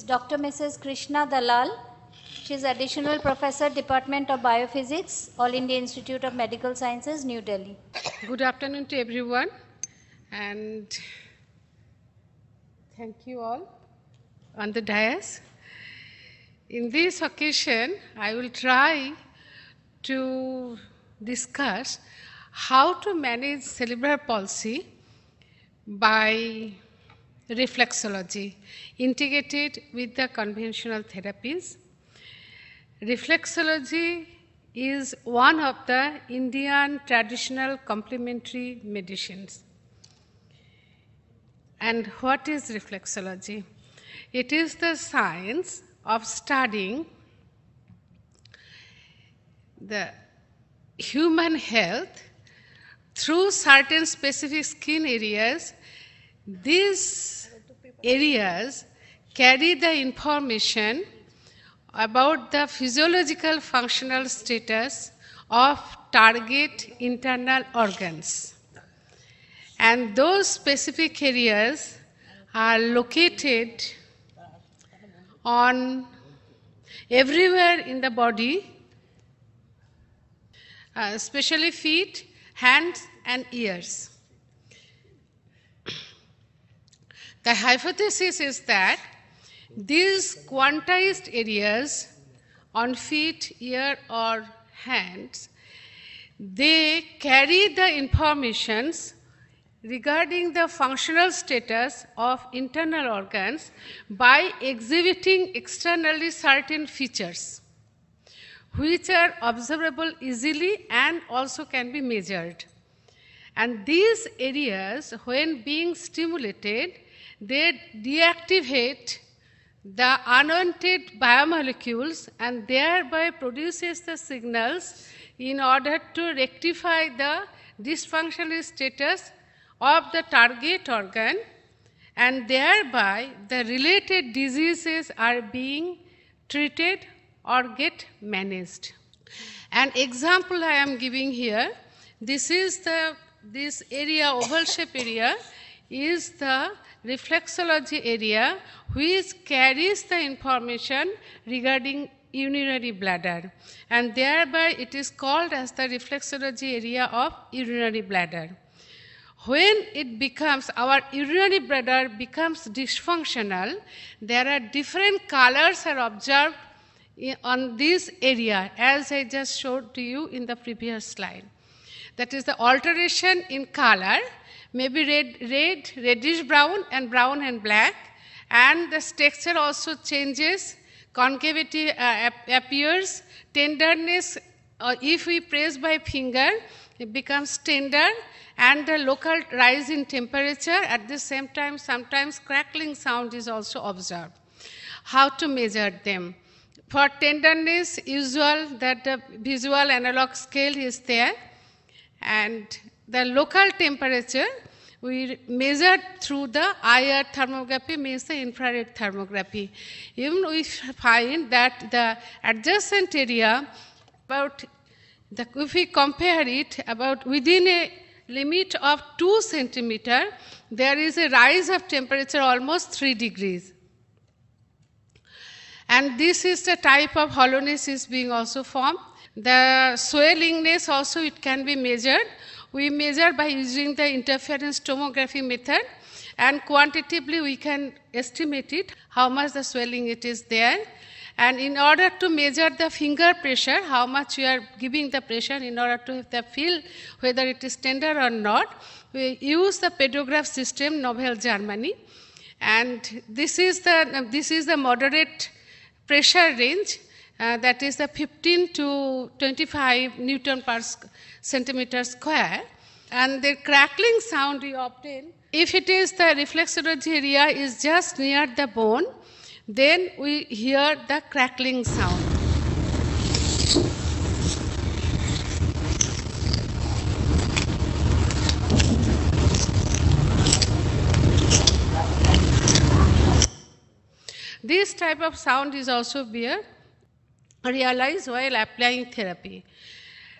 Dr. Mrs. Krishna Dalal. She is Additional Professor, Department of Biophysics, All India Institute of Medical Sciences, New Delhi. Good afternoon to everyone, and thank you all on the dais. In this occasion, I will try to discuss how to manage cerebral palsy by reflexology integrated with the conventional therapies. Reflexology is one of the Indian traditional complementary medicines. And what is reflexology? It is the science of studying the human health through certain specific skin areas. These areas carry the information about the physiological functional status of target internal organs. And those specific areas are located on everywhere in the body, uh, especially feet, hands, and ears. The hypothesis is that these quantized areas on feet, ear, or hands, they carry the informations regarding the functional status of internal organs by exhibiting externally certain features which are observable easily and also can be measured. And these areas, when being stimulated, they deactivate the unwanted biomolecules and thereby produces the signals in order to rectify the dysfunctional status of the target organ and thereby the related diseases are being treated or get managed. An example I am giving here, this is the, this area, oval shape area, is the reflexology area which carries the information regarding urinary bladder and thereby it is called as the reflexology area of urinary bladder. When it becomes, our urinary bladder becomes dysfunctional, there are different colors are observed on this area as I just showed to you in the previous slide. That is the alteration in color maybe red, red, reddish brown, and brown and black. And the texture also changes, concavity uh, appears, tenderness, uh, if we press by finger, it becomes tender, and the local rise in temperature. At the same time, sometimes crackling sound is also observed. How to measure them? For tenderness, usual that the visual analog scale is there, and the local temperature we measure through the IR thermography means the infrared thermography. Even we find that the adjacent area about the, if we compare it about within a limit of 2 centimeter, there is a rise of temperature almost 3 degrees. And this is the type of hollowness is being also formed. The swellingness also it can be measured. We measure by using the interference tomography method and quantitatively we can estimate it, how much the swelling it is there. And in order to measure the finger pressure, how much you are giving the pressure in order to have the feel whether it is tender or not, we use the pedograph system, Novel Germany. And this is the, this is the moderate pressure range uh, that is the 15 to 25 Newton per centimeter square. And the crackling sound we obtain, if it is the reflexology area is just near the bone, then we hear the crackling sound. This type of sound is also beer realized while applying therapy.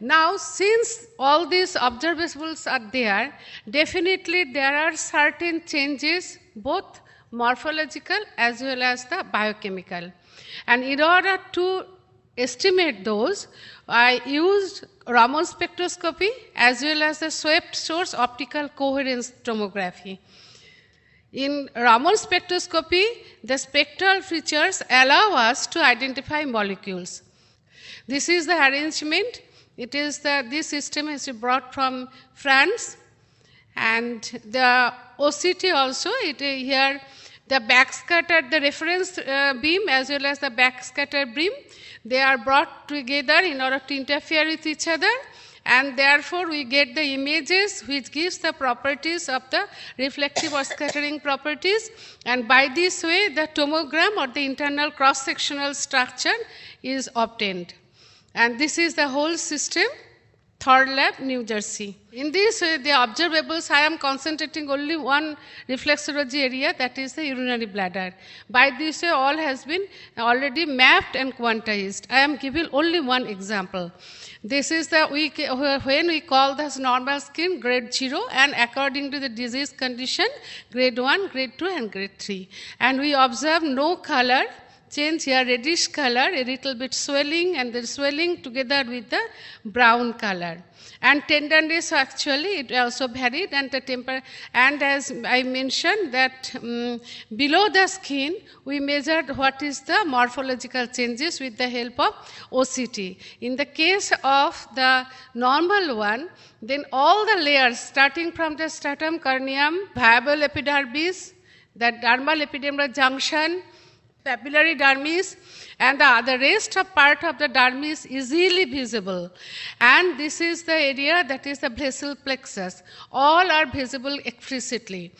Now, since all these observables are there, definitely there are certain changes, both morphological as well as the biochemical. And in order to estimate those, I used Raman spectroscopy as well as the swept source optical coherence tomography. In Raman spectroscopy, the spectral features allow us to identify molecules. This is the arrangement. It is that this system is brought from France and the OCT also, it, here the backscatter, the reference uh, beam as well as the backscatter beam, they are brought together in order to interfere with each other and therefore we get the images which gives the properties of the reflective or scattering properties and by this way the tomogram or the internal cross-sectional structure is obtained. And this is the whole system Thorlabs, New Jersey. In this, uh, the observables, I am concentrating only one reflexology area, that is the urinary bladder. By this way, all has been already mapped and quantized. I am giving only one example. This is the when we call this normal skin grade 0 and according to the disease condition grade 1, grade 2 and grade 3. And we observe no color change here reddish color, a little bit swelling, and the swelling together with the brown color. And tenderness actually it also varied, and the temper. And as I mentioned that um, below the skin we measured what is the morphological changes with the help of OCT. In the case of the normal one, then all the layers starting from the stratum corneum, viable epidermis, the dermal epidermal junction, papillary dermis and the, the rest of part of the dermis easily visible. And this is the area that is the basal plexus. All are visible explicitly.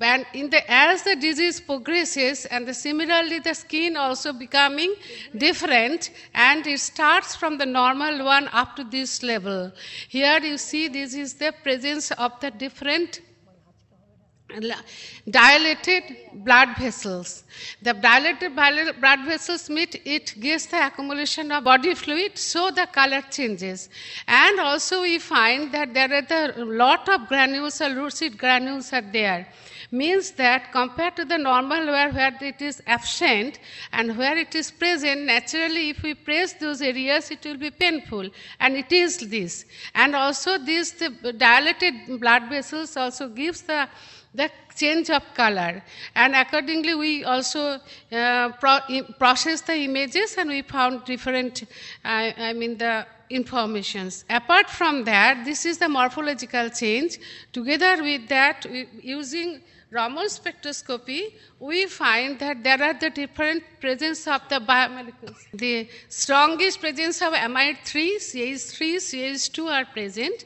And in the as the disease progresses and the, similarly the skin also becoming different and it starts from the normal one up to this level. Here you see this is the presence of the different dilated blood vessels. The dilated blood vessels meet it gives the accumulation of body fluid, so the color changes. And also we find that there are a lot of granules or lucid granules are there. Means that compared to the normal where, where it is absent and where it is present, naturally if we press those areas it will be painful. And it is this. And also this the dilated blood vessels also gives the the change of color. And accordingly, we also uh, pro process the images and we found different, uh, I mean, the informations. Apart from that, this is the morphological change. Together with that, using Raman spectroscopy, we find that there are the different presence of the biomolecules. The strongest presence of amide 3, CH3, CH2 are present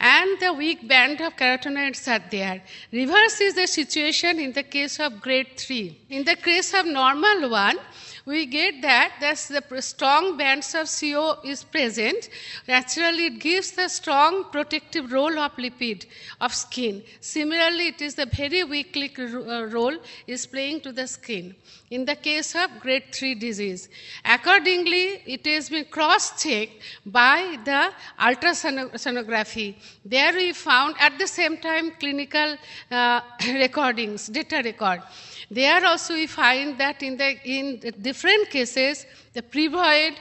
and the weak band of carotenoids are there. Reverse is the situation in the case of grade 3. In the case of normal one, we get that that's the strong bands of CO is present. Naturally, it gives the strong protective role of lipid of skin. Similarly, it is the very weak uh, role is playing to the skin in the case of grade 3 disease. Accordingly, it has been cross-checked by the ultrasonography. There we found at the same time clinical uh, recordings, data record. There also we find that in, the, in the different cases, the pre-void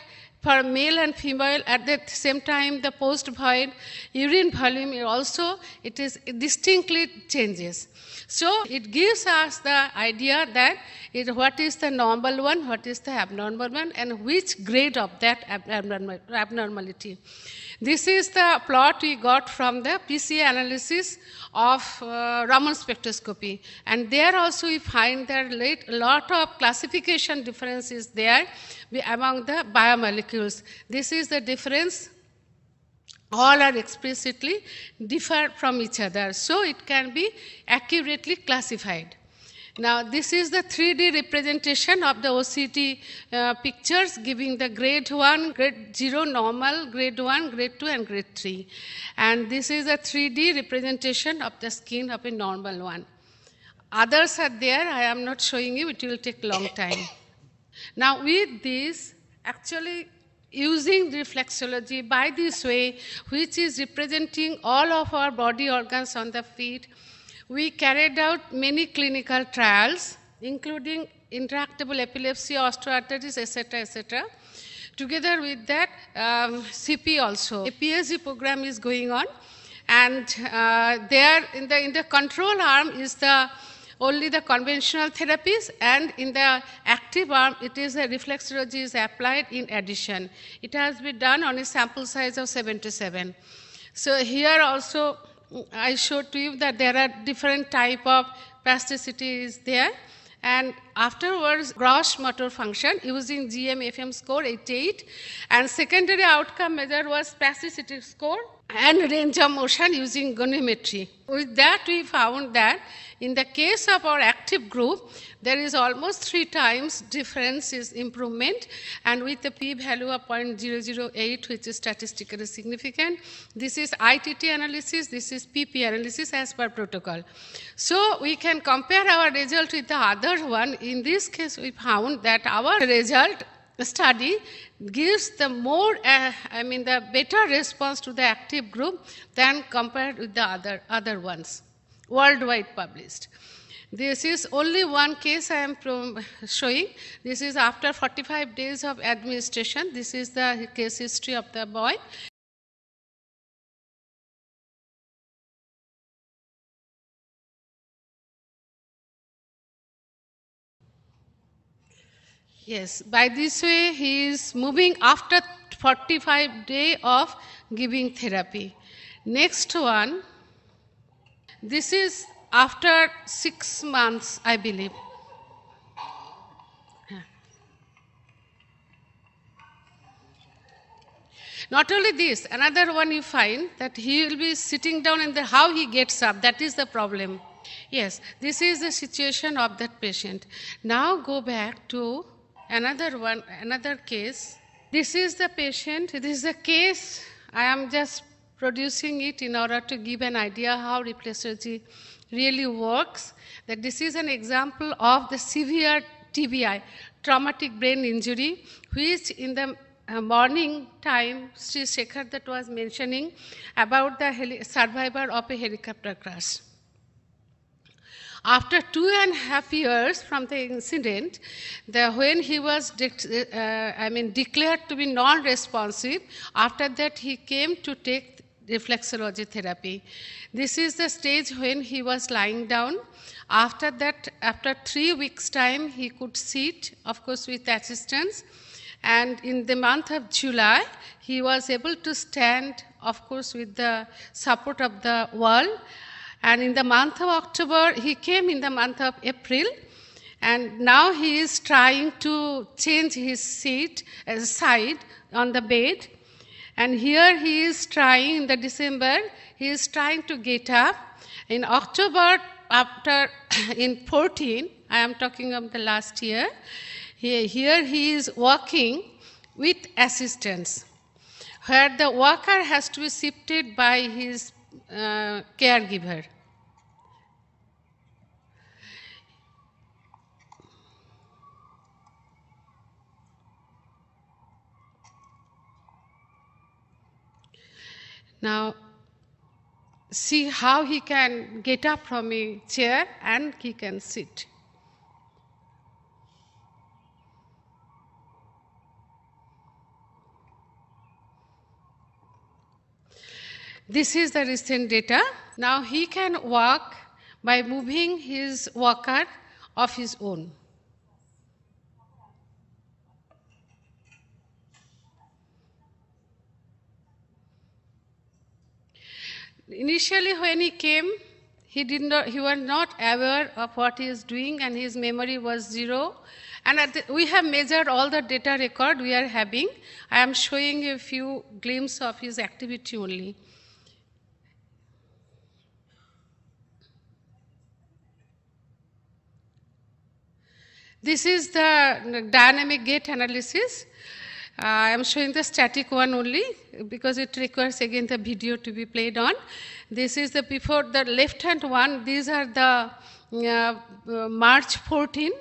for male and female at the same time the post-void urine volume also it is distinctly changes. So it gives us the idea that it, what is the normal one, what is the abnormal one, and which grade of that abnormality. This is the plot we got from the PCA analysis of uh, Raman spectroscopy. And there also we find that a lot of classification differences there among the biomolecules. This is the difference all are explicitly differ from each other. So it can be accurately classified. Now, this is the 3D representation of the OCT uh, pictures giving the grade 1, grade 0 normal, grade 1, grade 2, and grade 3. And this is a 3D representation of the skin of a normal one. Others are there, I am not showing you, it will take long time. Now, with this, actually using reflexology by this way, which is representing all of our body organs on the feet, we carried out many clinical trials including intractable epilepsy, osteoarthritis, etc., etc. Together with that, um, CP also. A PhD program is going on, and uh, there in the, in the control arm is the only the conventional therapies and in the active arm it is a reflexology is applied in addition. It has been done on a sample size of 77. So here also I showed to you that there are different type of spasticity is there and afterwards gross motor function using GMFM score 88 and secondary outcome measure was spasticity score and range of motion using goniometry. With that we found that in the case of our active group, there is almost three times difference is improvement and with the p-value of 0.008 which is statistically significant. This is ITT analysis, this is PP analysis as per protocol. So we can compare our result with the other one. In this case we found that our result study gives the more, uh, I mean the better response to the active group than compared with the other, other ones worldwide published. This is only one case I am showing. This is after 45 days of administration. This is the case history of the boy. Yes, by this way he is moving after 45 day of giving therapy. Next one, this is after six months, I believe. Not only this, another one you find that he will be sitting down and the, how he gets up, that is the problem. Yes, this is the situation of that patient. Now go back to another one, another case. This is the patient, this is the case I am just producing it in order to give an idea how reflexology really works. That this is an example of the severe TBI, traumatic brain injury, which in the uh, morning time, Sri Shekhar that was mentioning about the survivor of a helicopter crash. After two and a half years from the incident, the, when he was uh, I mean, declared to be non-responsive, after that he came to take reflexology therapy. This is the stage when he was lying down. After that, after three weeks' time, he could sit, of course, with assistance. And in the month of July, he was able to stand, of course, with the support of the wall. And in the month of October, he came in the month of April. And now he is trying to change his seat, uh, side on the bed. And here he is trying, in the December, he is trying to get up. In October, after, in 14, I am talking of the last year, he, here he is walking with assistance, where the walker has to be shifted by his uh, caregiver. Now, see how he can get up from a chair and he can sit. This is the recent data. Now he can walk by moving his walker of his own. Initially, when he came, he did not he was not aware of what he is doing and his memory was zero. And the, we have measured all the data record we are having. I am showing a few glimpses of his activity only. This is the dynamic gait analysis I am showing the static one only because it requires again the video to be played on. This is the before the left hand one. These are the uh, uh, March 14.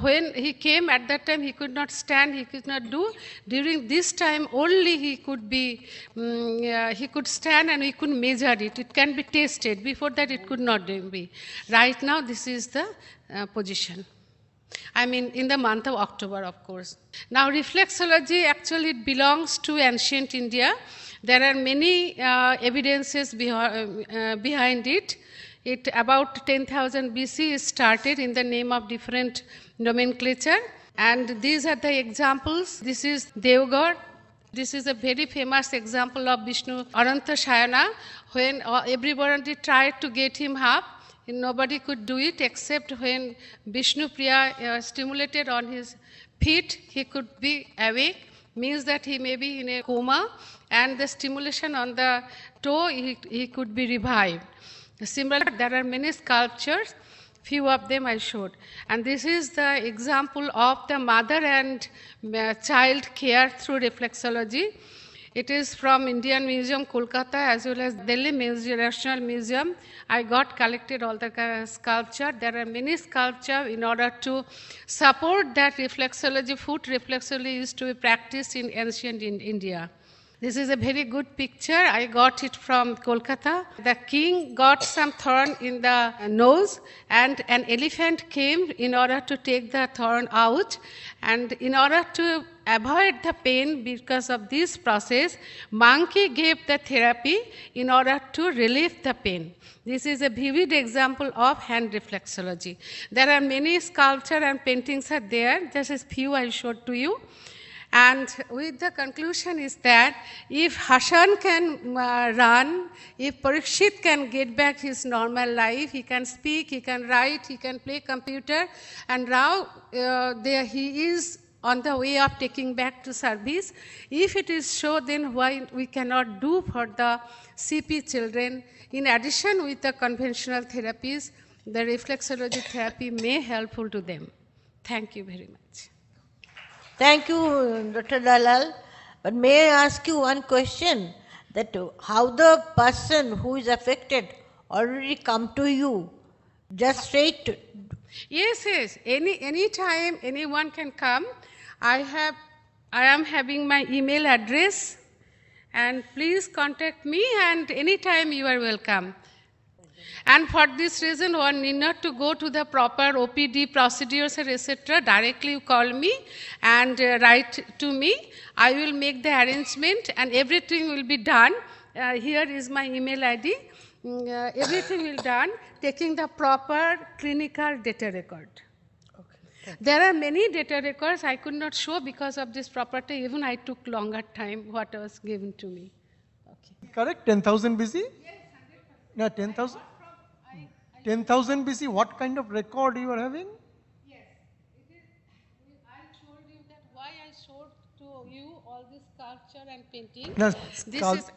When he came at that time, he could not stand, he could not do. During this time, only he could be, um, he could stand and we could measure it. It can be tested. Before that, it could not be. Right now, this is the uh, position. I mean, in the month of October, of course. Now, reflexology actually it belongs to ancient India. There are many uh, evidences behi- uh, behind it. It about 10,000 BC started in the name of different nomenclature, and these are the examples. This is Deogarh. This is a very famous example of Vishnu Ananta Shayana when uh, everybody tried to get him up Nobody could do it except when Vishnu Priya uh, stimulated on his feet, he could be awake, means that he may be in a coma, and the stimulation on the toe, he, he could be revived. Similarly, there are many sculptures, few of them I showed. And this is the example of the mother and uh, child care through reflexology. It is from Indian Museum, Kolkata, as well as Delhi Museum, National Museum. I got collected all the sculpture. There are many sculpture in order to support that reflexology, foot reflexology used to be practiced in ancient in India. This is a very good picture. I got it from Kolkata. The king got some thorn in the nose, and an elephant came in order to take the thorn out. And in order to avoid the pain because of this process, monkey gave the therapy in order to relieve the pain. This is a vivid example of hand reflexology. There are many sculpture and paintings are there. Just a few I showed to you. And with the conclusion is that if Hashan can uh, run, if Parikshit can get back his normal life, he can speak, he can write, he can play computer, and now uh, there he is on the way of taking back to service. If it is so, then why we cannot do for the CP children? In addition with the conventional therapies, the reflexology therapy may helpful to them. Thank you very much. Thank you, Dr. Dalal. But may I ask you one question? That how the person who is affected already come to you, just straight. To, yes, yes. Any any time anyone can come. I have I am having my email address, and please contact me. And anytime you are welcome. And for this reason, one need not to go to the proper OPD procedures, etc. Directly you call me and uh, write to me. I will make the arrangement and everything will be done. Uh, here is my email ID. Mm, uh, everything will be done, taking the proper clinical data record. There are many data records I could not show because of this property. Even I took longer time what was given to me. Okay. Correct? 10,000 BC? Yes, 100%. No, 10,000? 10,000 BC, what kind of record you are having? Yes, it is. I told you that why I showed to you all this sculpture and painting. No, this is.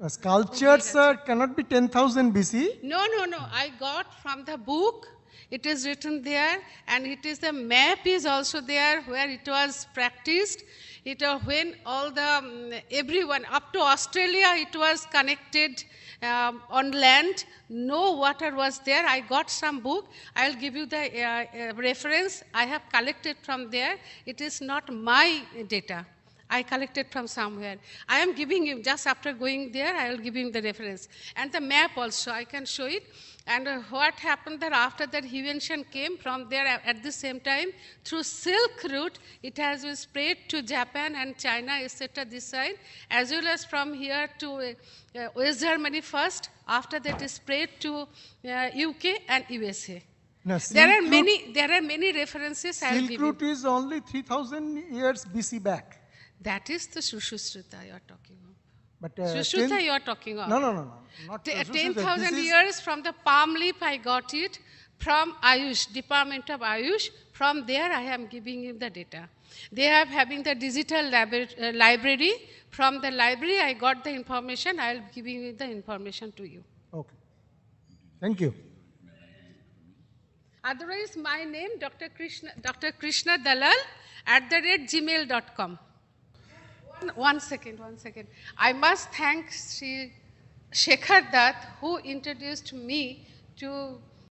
Uh, sculptures uh, cannot be 10,000 BC. no, no, no. I got from the book. It is written there, and it is the map is also there where it was practiced. It uh, when all the um, everyone up to Australia, it was connected um, on land. No water was there. I got some book. I'll give you the uh, uh, reference. I have collected from there. It is not my data. I collected from somewhere. I am giving him, just after going there, I will give him the reference. And the map also, I can show it. And uh, what happened that after that invention came from there at the same time, through Silk Route, it has been spread to Japan and China, etc., this side, as well as from here to uh, uh, West Germany first, after that is spread to UK uh, and USA. No, there are many, there are many references. Silk Route is only 3,000 years BC back. That is the Sushruta you are talking of. But uh, Sushruta you are talking of. No, no, no, no. Not T- Sushruta. 10,000 years from the palm leaf, I got it. From Ayush, Department of Ayush. From there, I am giving you the data. They are having the digital labra- uh, library. From the library, I got the information. I will giving you the information to you. Okay. Thank you. Otherwise, my name, Dr. Krishna, Dr. Krishna Dalal at the rate gmail.com. One, second, one second. I must thank Sri Shekhar Dutt who introduced me to